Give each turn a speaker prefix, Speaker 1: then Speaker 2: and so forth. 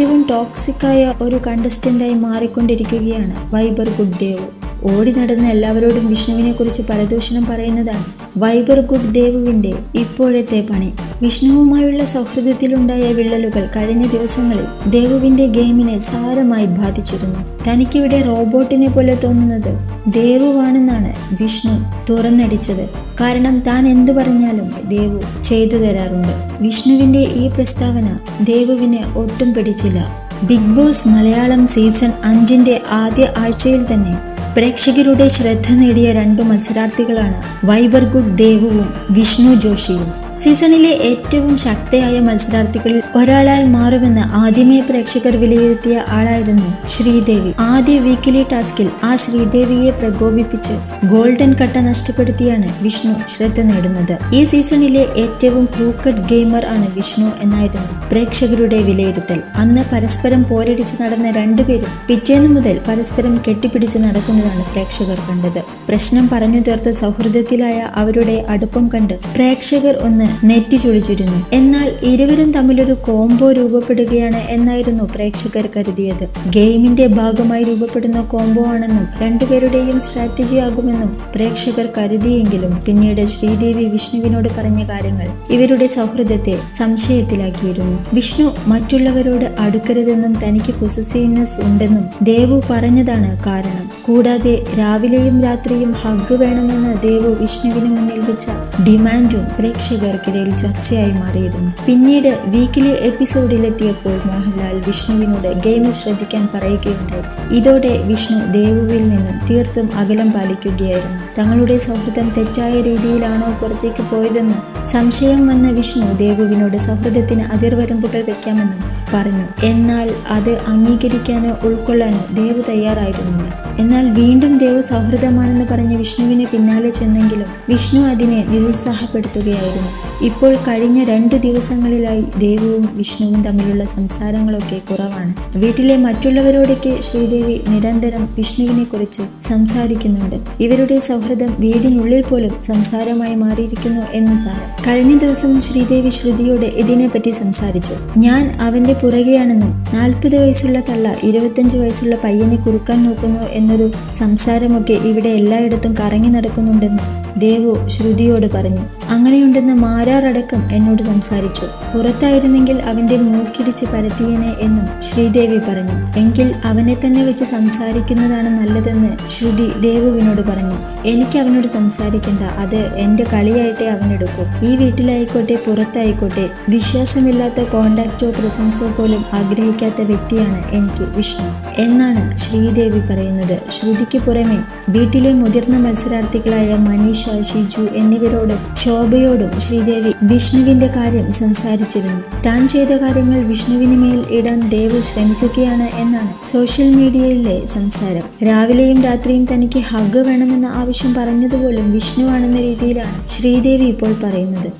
Speaker 1: ഏറ്റവും ടോക്സിക്കായ ഒരു കണ്ടസ്റ്റന്റായി മാറിക്കൊണ്ടിരിക്കുകയാണ് വൈബർ ഗുഡ്ദേവ് ഓടി നടന്ന എല്ലാവരോടും വിഷ്ണുവിനെ കുറിച്ച് പരദൂഷണം പറയുന്നതാണ് വൈബർ ഗുഡ് ദേവുവിന്റെ ഇപ്പോഴത്തെ പണി. വിഷ്ണുവുമായുള്ള സൗഹൃദത്തിലുണ്ടായ വിള്ളലുകൾ കഴിഞ്ഞ ദിവസങ്ങളിൽ ദേവുവിന്റെ ഗെയിമിനെ സാരമായി ബാധിച്ചിരുന്നു. തനിക്കിവിടെ റോബോട്ടിനെ പോലെ തോന്നുന്നത് ദേവുവാണെന്നാണ് വിഷ്ണു തുറന്നടിച്ചത്. കാരണം താൻ എന്തു പറഞ്ഞാലും ദേവു ചെയ്തു തരാറുണ്ട്. വിഷ്ണുവിന്റെ ഈ പ്രസ്താവന ദേവുവിന് ഒട്ടും പിടിച്ചില്ല. ബിഗ് ബോസ് മലയാളം സീസൺ അഞ്ചിന്റെ ആദ്യ ആഴ്ചയിൽ തന്നെ പ്രേക്ഷകരുടെ ശ്രദ്ധ നേടിയ രണ്ടു മത്സരാർത്ഥികളാണ് വൈബർഗുഡ് ദേവുവും വിഷ്ണു ജോഷിയും. സീസണിലെ ഏറ്റവും ശക്തയായ മത്സരാർത്ഥികളിൽ ഒരാളായി മാറുമെന്ന് ആദ്യമേ പ്രേക്ഷകർ വിലയിരുത്തിയ ആളായിരുന്നു ശ്രീദേവി. ആദ്യ വീക്കിലി ടാസ്കിൽ ആ ശ്രീദേവിയെ പ്രകോപിപ്പിച്ച് ഗോൾഡൻ കട്ട നഷ്ടപ്പെടുത്തിയാണ് വിഷ്ണു ശ്രദ്ധ നേടുന്നത്. ഈ സീസണിലെ ഏറ്റവും ക്രൂക്കറ്റ് ഗെയിമർ ആണ് വിഷ്ണു എന്നായിരുന്നു പ്രേക്ഷകരുടെ വിലയിരുത്തൽ. അന്ന് പരസ്പരം പോരടിച്ച് നടന്ന രണ്ടുപേരും പിറ്റേന്ന് മുതൽ പരസ്പരം കെട്ടിപ്പിടിച്ച് നടക്കുന്നതാണ് പ്രേക്ഷകർ കണ്ടത്. പ്രശ്നം പറഞ്ഞു തീർത്ത സൗഹൃദത്തിലായ അവരുടെ അടുപ്പം കണ്ട് പ്രേക്ഷകർ ഒന്ന് നെറ്റി ചൊളിച്ചിരുന്നു. എന്നാൽ ഇരുവരും തമ്മിലൊരു കോംബോ രൂപപ്പെടുകയാണ് എന്നായിരുന്നു പ്രേക്ഷകർ കരുതിയത്. ഗെയിമിന്റെ ഭാഗമായി രൂപപ്പെടുന്ന കോംബോ ആണെന്നും രണ്ടുപേരുടെയും സ്ട്രാറ്റജി ആകുമെന്നും പ്രേക്ഷകർ കരുതിയെങ്കിലും പിന്നീട് ശ്രീദേവി വിഷ്ണുവിനോട് പറഞ്ഞ കാര്യങ്ങൾ ഇവരുടെ സൗഹൃദത്തെ സംശയത്തിലാക്കിയിരുന്നു. വിഷ്ണു മറ്റുള്ളവരോട് അടുക്കരുതെന്നും തനിക്ക് പൊസസീവ്നെസ് ഉണ്ടെന്നും ദേവു പറഞ്ഞതാണ് കാരണം. കൂടാതെ രാവിലെയും രാത്രിയും ഹഗ് വേണമെന്ന് ദേവു വിഷ്ണുവിന് മുന്നിൽ വെച്ച ഡിമാൻഡും പ്രേക്ഷകർക്കിടയിൽ ചർച്ചയായി മാറിയിരുന്നു. പിന്നീട് വീക്കിലി എപ്പിസോഡിലെത്തിയപ്പോൾ മോഹൻലാൽ വിഷ്ണുവിനോട് ഗെയിമിൽ ശ്രദ്ധിക്കാൻ പറയുകയുണ്ടായി. ഇതോടെ വിഷ്ണു ദേവുവിൽ നിന്നും തീർത്തും അകലം പാലിക്കുകയായിരുന്നു. തങ്ങളുടെ സൗഹൃദം തെറ്റായ രീതിയിലാണോ പുറത്തേക്ക് പോയതെന്ന് സംശയം വന്ന വിഷ്ണു ദേവുവിനോട് സൗഹൃദത്തിന് അതിർവരമ്പുകൾ വെക്കാമെന്നും പറഞ്ഞു. എന്നാൽ അത് അംഗീകരിക്കാനോ ഉൾക്കൊള്ളാനോ ദേവ് തയ്യാറായിരുന്നില്ല. എന്നാൽ വീണ്ടും ദേവസൗഹൃദമാണെന്ന് പറഞ്ഞ് വിഷ്ണുവിനെ പിന്നാലെ ചെന്നെങ്കിലും വിഷ്ണു അതിനെ നിരുത്സാഹപ്പെടുത്തുകയായിരുന്നു. ഇപ്പോൾ കഴിഞ്ഞ രണ്ടു ദിവസങ്ങളിലായി ദേവവും വിഷ്ണുവും തമ്മിലുള്ള സംസാരങ്ങളൊക്കെ കുറവാണ്. വീട്ടിലെ മറ്റുള്ളവരോടൊക്കെ ശ്രീദേവി നിരന്തരം വിഷ്ണുവിനെ കുറിച്ച് സംസാരിക്കുന്നുണ്ട്. ഇവരുടെ സൗഹൃദം വീടിനുള്ളിൽ പോലും സംസാരമായി മാറിയിരിക്കുന്നു എന്ന് സാരം. കഴിഞ്ഞ ദിവസം ശ്രീദേവി ശ്രുതിയോട് ഇതിനെപ്പറ്റി സംസാരിച്ചു. ഞാൻ അവന്റെ പുറകെയാണെന്നും നാൽപ്പത് വയസ്സുള്ള തള്ള ഇരുപത്തഞ്ച് വയസ്സുള്ള പയ്യനെ കുറുക്കാൻ നോക്കുന്നു എന്നൊരു സംസാരമൊക്കെ ഇവിടെ എല്ലായിടത്തും കറങ്ങി നടക്കുന്നുണ്ടെന്ന് ദേവു ശ്രുതിയോട് പറഞ്ഞു. അങ്ങനെയുണ്ടെന്ന് മാരാറടക്കം എന്നോട് സംസാരിച്ചു. പുറത്തായിരുന്നെങ്കിൽ അവന്റെ മൂക്കിടിച്ച് പരത്തിയനെ എന്നും ശ്രീദേവി പറഞ്ഞു. എങ്കിൽ അവനെ തന്നെ വെച്ച് സംസാരിക്കുന്നതാണ് നല്ലതെന്ന് ശ്രുതി ദേവുവിനോട് പറഞ്ഞു. എനിക്ക് അവനോട് സംസാരിക്കണ്ട. അത് എന്റെ കളിയായിട്ടേ അവനെടുക്കൂ. ഈ വീട്ടിലായിക്കോട്ടെ പുറത്തായിക്കോട്ടെ. വിശ്വാസമില്ലാത്ത കോണ്ടാക്റ്റോ പ്രസൻസോ പോലും ആഗ്രഹിക്കാത്ത വ്യക്തിയാണ് എനിക്ക് വിഷ്ണു എന്നാണ് ശ്രീദേവി പറയുന്നത്. ശ്രുതിക്ക് പുറമെ വീട്ടിലെ മുതിർന്ന മത്സരാർത്ഥികളായ മനീഷ ഷിജു എന്നിവരോടും ശോഭയോടും ശ്രീദേവി വിഷ്ണുവിന്റെ കാര്യം സംസാരിച്ചിരുന്നു. താൻ ചെയ്ത കാര്യങ്ങൾ വിഷ്ണുവിന് മേൽ ഇടാൻ ദേവ് ശ്രമിക്കുകയാണ് എന്നാണ് സോഷ്യൽ മീഡിയയിലെ സംസാരം. രാവിലെയും രാത്രിയും തനിക്ക് ഹഗ് വേണമെന്ന ആവശ്യം പറഞ്ഞതുപോലും വിഷ്ണുവാണെന്ന രീതിയിലാണ് ശ്രീദേവി ഇപ്പോൾ പറയുന്നത്.